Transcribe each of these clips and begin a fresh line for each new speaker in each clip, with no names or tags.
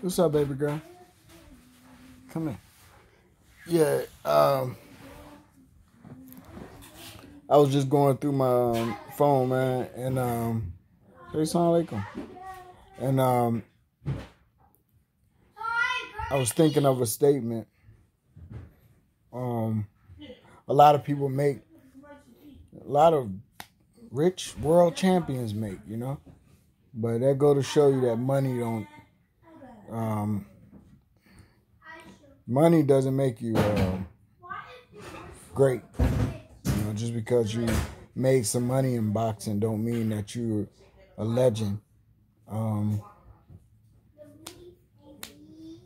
What's up, baby girl? Come here. Yeah, um, I was just going through my um, phone, man, and um, something like And um, I was thinking of a statement. Um, a lot of people make, a lot of rich world champions make, you know, but that go to show you that money don't um, money doesn't make you uh, great. You know, just because you made some money in boxing don't mean that you're a legend. Um,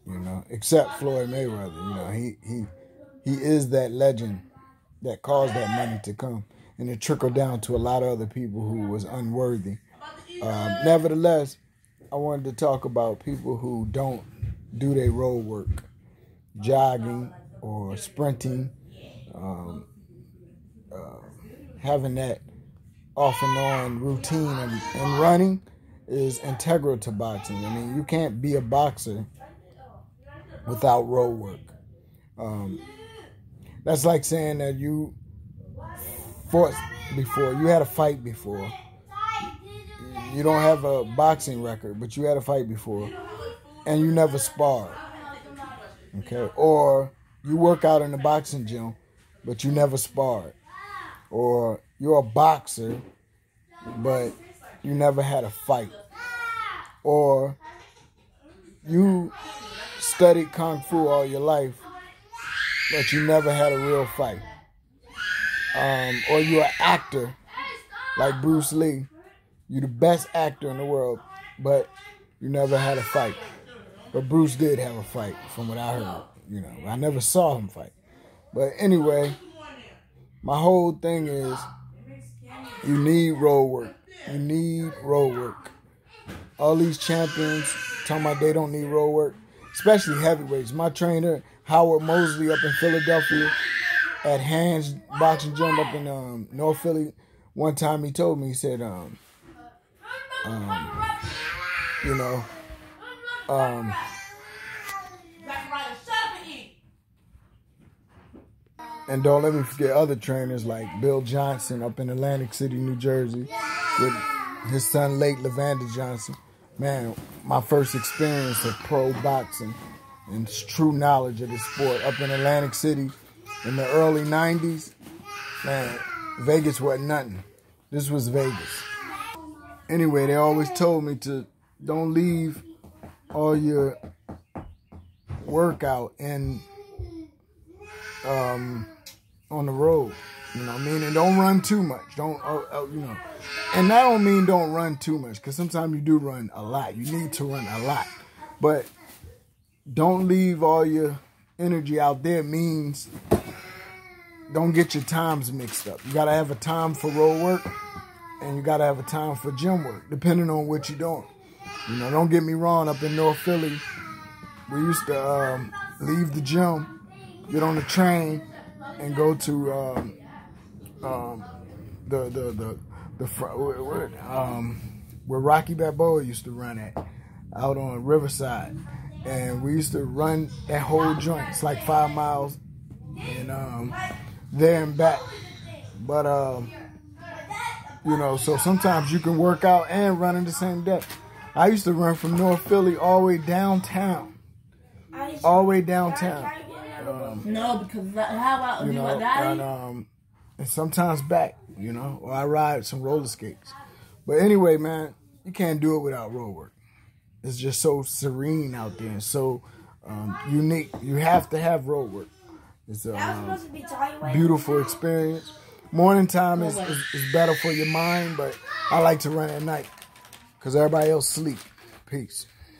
you know, except Floyd Mayweather. You know, he he he is that legend that caused that money to come, and it trickled down to a lot of other people who was unworthy. Um, nevertheless, I wanted to talk about people who don't do their road work, jogging or sprinting, um, uh, having that off and on routine and, and running is integral to boxing. I mean, you can't be a boxer without road work. Um, that's like saying that you fought before, you had a fight before you don't have a boxing record, but you had a fight before, and you never sparred. Okay, or you work out in the boxing gym, but you never sparred, or you're a boxer, but you never had a fight, or you studied kung fu all your life, but you never had a real fight, um, or you're an actor like Bruce Lee you're the best actor in the world, but you never had a fight. But Bruce did have a fight, from what I heard. You know, I never saw him fight. But anyway, my whole thing is you need road work. You need road work. All these champions talking about they don't need road work, especially heavyweights. My trainer, Howard Mosley up in Philadelphia at Hands Boxing Gym up in um, North Philly, one time he told me, he said, um, um, you know, um, and don't let me forget other trainers like Bill Johnson up in Atlantic City, New Jersey, with his son late Leavander Johnson. Man, my first experience of pro boxing and true knowledge of the sport up in Atlantic City in the early 90s. Man, Vegas wasn't nothing. This was Vegas anyway, they always told me to don't leave all your workout in um, on the road. You know what I mean? And don't run too much. Don't, uh, uh, you know. And that don't mean don't run too much because sometimes you do run a lot. You need to run a lot. But don't leave all your energy out there means don't get your times mixed up. You got to have a time for road work and you gotta have a time for gym work, depending on what you're doing. You know, don't get me wrong. Up in North Philly, we used to um, leave the gym, get on the train, and go to um, um, the the the the where, um, where Rocky Balboa used to run at, out on Riverside, and we used to run that whole joint. It's like five miles, and um, there and back. But um, you know, so sometimes you can work out and run in the same day. I used to run from North Philly all the way downtown. All the way downtown.
Um, no, because how about
you know, and, um, and sometimes back, you know, or I ride some roller skates. But anyway, man, you can't do it without road work. It's just so serene out there and so um, unique. You have to have road work. It's a um, beautiful experience. Morning time is, is, is better for your mind, but I like to run at night because everybody else sleep. Peace.